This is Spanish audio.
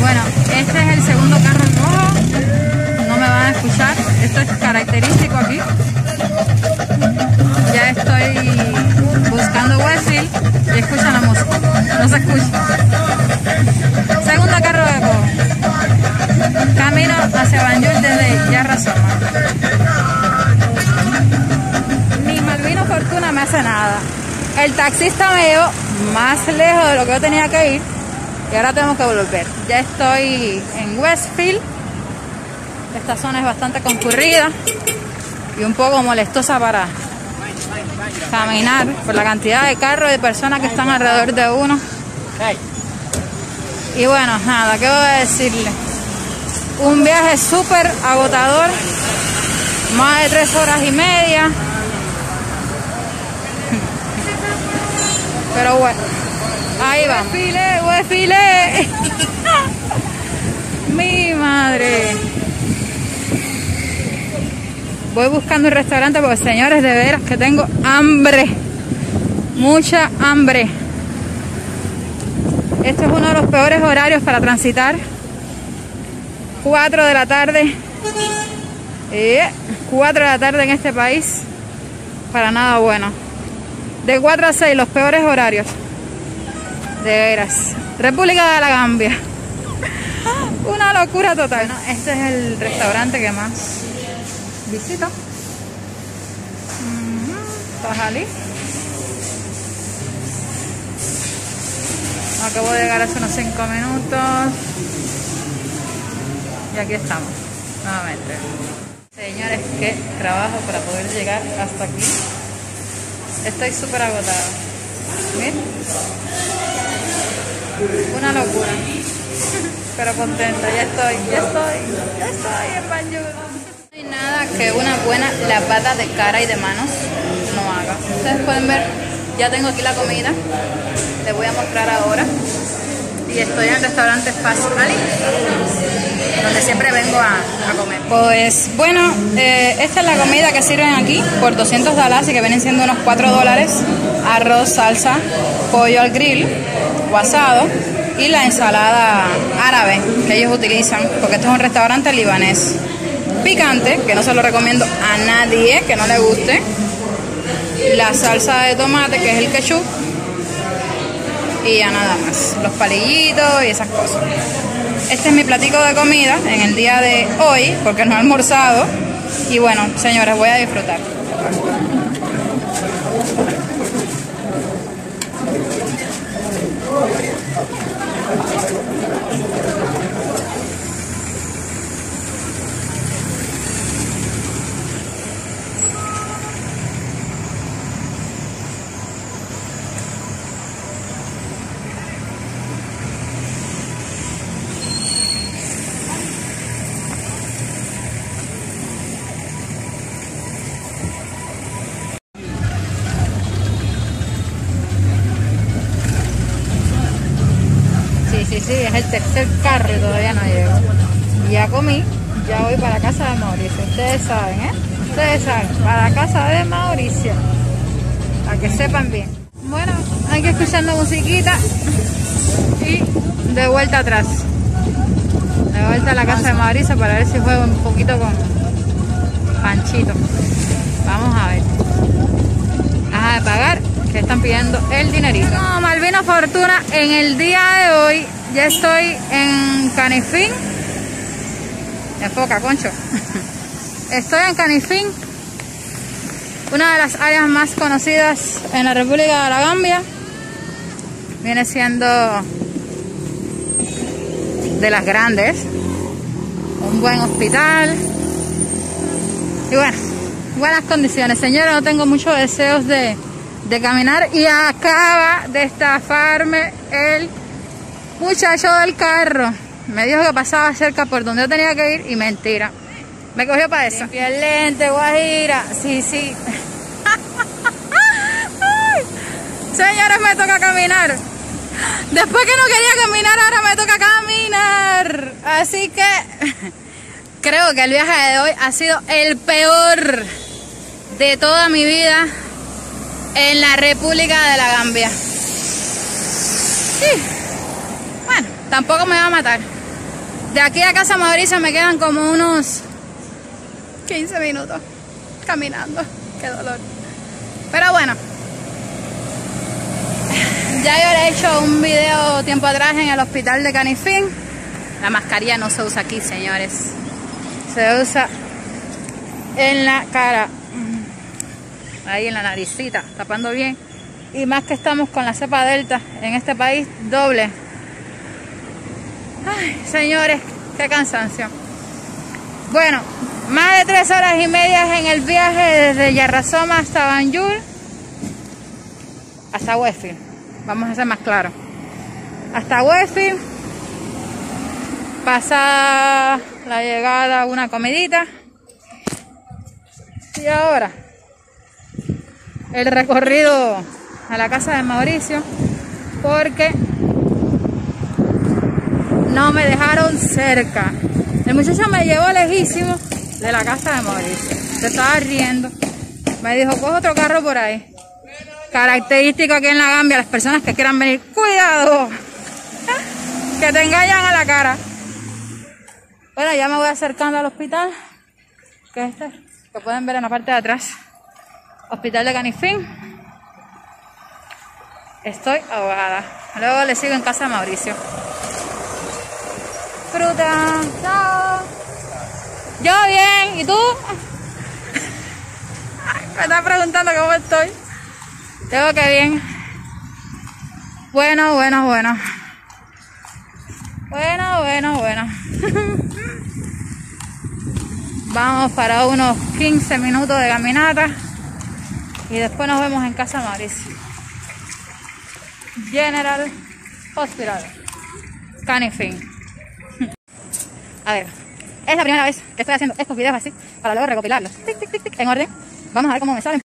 Bueno, este es el segundo carro rojo. No me van a escuchar. Esto es característico aquí. Ya estoy buscando Westfield y escuchan la música. No se escucha. Ni Malvino Fortuna me hace nada. El taxista me llevó más lejos de lo que yo tenía que ir y ahora tenemos que volver. Ya estoy en Westfield. Esta zona es bastante concurrida y un poco molestosa para caminar por la cantidad de carros y personas que están alrededor de uno. Y bueno, nada, ¿qué voy a decirle? Un viaje súper agotador, más de tres horas y media. Pero bueno, ahí va. Huefile, huefile. Mi madre. Voy buscando un restaurante porque señores, de veras que tengo hambre. Mucha hambre. Este es uno de los peores horarios para transitar. 4 de la tarde. Eh, 4 de la tarde en este país. Para nada bueno. De 4 a 6, los peores horarios. De veras. República de la Gambia. Una locura total. Bueno, este es el restaurante que más visito. Pajalí. Acabo de llegar hace unos 5 minutos. Y aquí estamos, nuevamente. Qué trabajo para poder llegar hasta aquí. Estoy súper agotada. ¿Ven? Una locura. Pero contenta, ya estoy, ya estoy, ya estoy en Banjul. No hay nada que una buena lavada de cara y de manos no haga. Ustedes pueden ver, ya tengo aquí la comida. Les voy a mostrar ahora. Y estoy en el restaurante Fast a, comer. Pues bueno, eh, esta es la comida que sirven aquí por 200 dólares y que vienen siendo unos 4 dólares. Arroz, salsa, pollo al grill o asado y la ensalada árabe que ellos utilizan, porque este es un restaurante libanés. Picante, que no se lo recomiendo a nadie que no le guste. La salsa de tomate, que es el ketchup. Y ya nada más. Los palillitos y esas cosas. Este es mi platico de comida en el día de hoy, porque no he almorzado. Y bueno, señores, voy a disfrutar. Sí, sí, es el tercer carro y todavía no llego. Ya comí, ya voy para casa de Mauricio. Ustedes saben, ¿eh? Ustedes saben, para casa de Mauricio. Para que sepan bien. Bueno, hay que escuchando musiquita y de vuelta atrás. De vuelta a la casa de Mauricio para ver si juego un poquito con Panchito. Vamos a ver. Deja de pagar que están pidiendo el dinerito. No, Malvina Fortuna, en el día de hoy ya estoy en Canifín. Enfoca, concho. Estoy en Canifín, una de las áreas más conocidas en la República de la Gambia. Viene siendo de las grandes. Un buen hospital. Y bueno, buenas condiciones. Señora, no tengo muchos deseos de, de caminar y acaba de estafarme el muchacho del carro. Me dijo que pasaba cerca por donde yo tenía que ir y mentira. Me cogió para eso. El lente, guajira. Sí, sí. Señores, me toca caminar. Después que no quería caminar, ahora me toca caminar. Así que creo que el viaje de hoy ha sido el peor de toda mi vida en la República de la Gambia. Sí. Tampoco me va a matar. De aquí a Casa Mauricio me quedan como unos 15 minutos caminando. Qué dolor. Pero bueno. Ya yo he hecho un video tiempo atrás en el hospital de Canifín. La mascarilla no se usa aquí, señores. Se usa en la cara. Ahí en la naricita, tapando bien. Y más que estamos con la cepa delta en este país, doble. Señores, qué cansancio. Bueno, más de tres horas y media en el viaje desde Yarrazoma hasta Banjul hasta Westfield. Vamos a ser más claros. Hasta Westfield. Pasa la llegada una comidita. Y ahora el recorrido a la casa de Mauricio porque no me dejaron cerca. El muchacho me llevó lejísimo de la casa de Mauricio. Se estaba riendo. Me dijo, coge otro carro por ahí. Característico aquí en la Gambia, las personas que quieran venir, cuidado, que te engañan a la cara. Bueno, ya me voy acercando al hospital, que es este, que pueden ver en la parte de atrás. Hospital de Canifín. Estoy ahogada. Luego le sigo en casa a Mauricio. Fruta. Chao. Yo bien. ¿Y tú? Me estás preguntando cómo estoy. Tengo que bien. Bueno, bueno, bueno. Bueno, bueno, bueno. Vamos para unos 15 minutos de caminata. Y después nos vemos en casa Mauricio. General Hospital. Canifín. A ver, es la primera vez que estoy haciendo estos videos así para luego recopilarlos. Tic, tic, tic, tic, en orden. Vamos a ver cómo me salen.